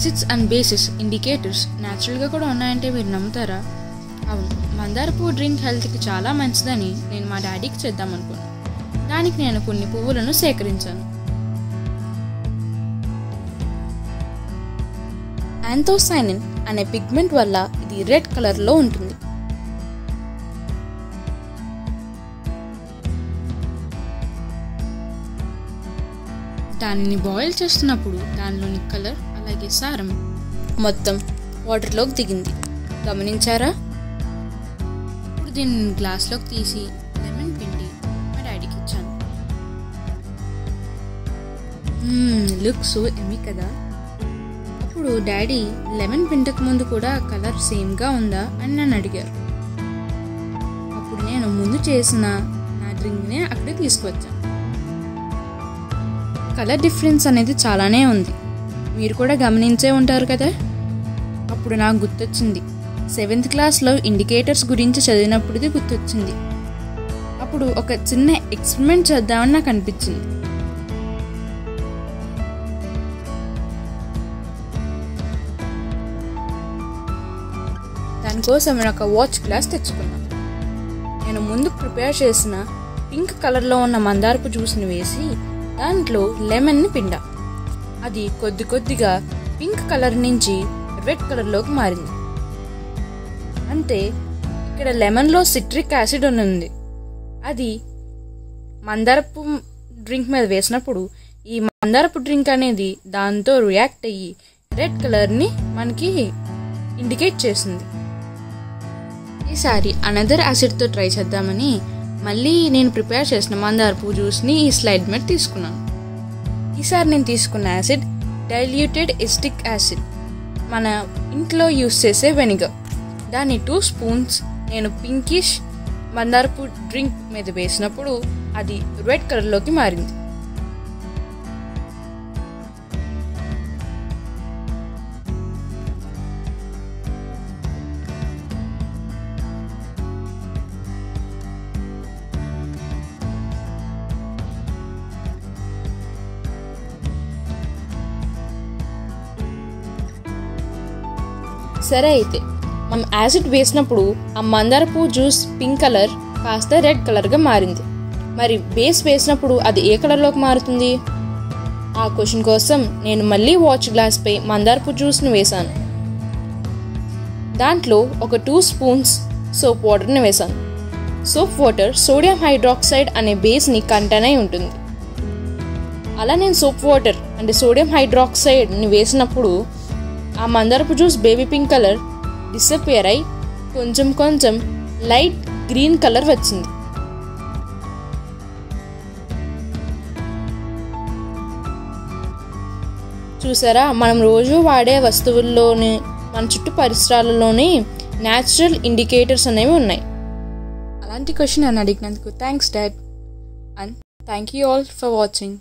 Acids and basis indicators న్యాచురల్గా కూడా ఉన్నాయంటే మీరు నమ్ముతారా అవును మందార పువ్వు డ్రింక్ హెల్త్కి చాలా మంచిదని నేను మా డాడీకి చేద్దాం అనుకున్నాను దానికి నేను కొన్ని పువ్వులను సేకరించాను యాంథోసైనిన్ అనే పిగ్మెంట్ వల్ల ఇది రెడ్ కలర్లో ఉంటుంది దానిని బాయిల్ చేస్తున్నప్పుడు దానిలోని కలర్ అలాగే సారం మొత్తం వాటర్లోకి దిగింది. గమనించారా? ఇప్పుడు దీన్ని గ్లాస్లోకి తీసి లెమన్ పిండి మా డాడీకి ఇచ్చాను. లుక్ సో ఎమి కదా. అప్పుడు డాడీ లెమన్ పిండకు ముందు కూడా కలర్ సేమ్గా ఉందా అని నన్ను అడిగారు. అప్పుడు నేను ముందు చేసిన నా డ్రింక్నే అక్కడే తీసుకువచ్చాను. కలర్ డిఫరెన్స్ అనేది చాలానే ఉంది. మీరు కూడా గమనించే ఉంటారు కదా? అప్పుడు నాకు గుర్తొచ్చింది. సెవెంత్ క్లాస్లో ఇండికేటర్స్ గురించి చదివినప్పుడుది గుర్తొచ్చింది. అప్పుడు ఒక చిన్న ఎక్స్పెరిమెంట్ చేద్దామని నాకు అనిపించింది. దానికోసం నేను ఒక వాచ్ గ్లాస్ తెచ్చుకున్నాను నేను ముందు ప్రిపేర్ చేసిన పింక్ కలర్లో ఉన్న మందారపు జ్యూస్ని వేసి దాంట్లో లెమన్ని పిండా. అది కొద్ది కొద్దిగా పింక్ కలర్ నుంచి రెడ్ కలర్లోకి మారింది. అంటే ఇక్కడ లెమన్లో సిట్రిక్ యాసిడ్ ఉంది. అది మందారపు డ్రింక్ మీద వేసినప్పుడు ఈ మందారపు డ్రింక్ అనేది దాంతో రియాక్ట్ అయ్యి రెడ్ కలర్ని మనకి ఇండికేట్ చేసింది. ఈసారి అనదర్ యాసిడ్తో ట్రై చేద్దామని మళ్ళీ నేను ప్రిపేర్ చేసిన మందారపు జ్యూస్ని ఈ స్లైడ్ మీద తీసుకున్నాను. ఈసారి నేను తీసుకున్న యాసిడ్ డైల్యూటెడ్ ఎస్టిక్ యాసిడ్. మన ఇంట్లో యూస్ చేసే వెనిగర్. దాన్ని టూ స్పూన్స్ నేను పింకిష్ మందారపు డ్రింక్ మీద వేసినప్పుడు అది రెడ్ కలర్లోకి మారింది. సరే అయితే మనం యాసిడ్ వేసినప్పుడు ఆ మందారపు జ్యూస్ పింక్ కలర్ కాస్త రెడ్ కలర్గా మారింది. మరి బేస్ వేసినప్పుడు అది ఏ కలర్లోకి మారుతుంది? ఆ క్వశ్చన్ కోసం నేను మళ్ళీ వాచ్ గ్లాస్పై మందారపు జ్యూస్ని వేశాను. దాంట్లో ఒక టూ స్పూన్స్ సోప్ వాటర్ని వేశాను. సోప్ వాటర్ సోడియం హైడ్రాక్సైడ్ అనే బేస్ని కంటైన్ అయి ఉంటుంది. అలా నేను సోప్ వాటర్ అంటే సోడియం హైడ్రాక్సైడ్ని వేసినప్పుడు ఆ మందారపు juice baby pink colour disappear అయి కొంచెం కొంచెం లైట్ గ్రీన్ కలర్ వచ్చింది. చూసారా? మనం రోజు వాడే వస్తువుల్లోని మన చుట్టూ పరిసరాలలోని న్యాచురల్ ఇండికేటర్స్ అనేవి ఉన్నాయి. అలాంటి క్వశ్చన్ నన్ను అడిగినందుకు thanks dad and thank you all for watching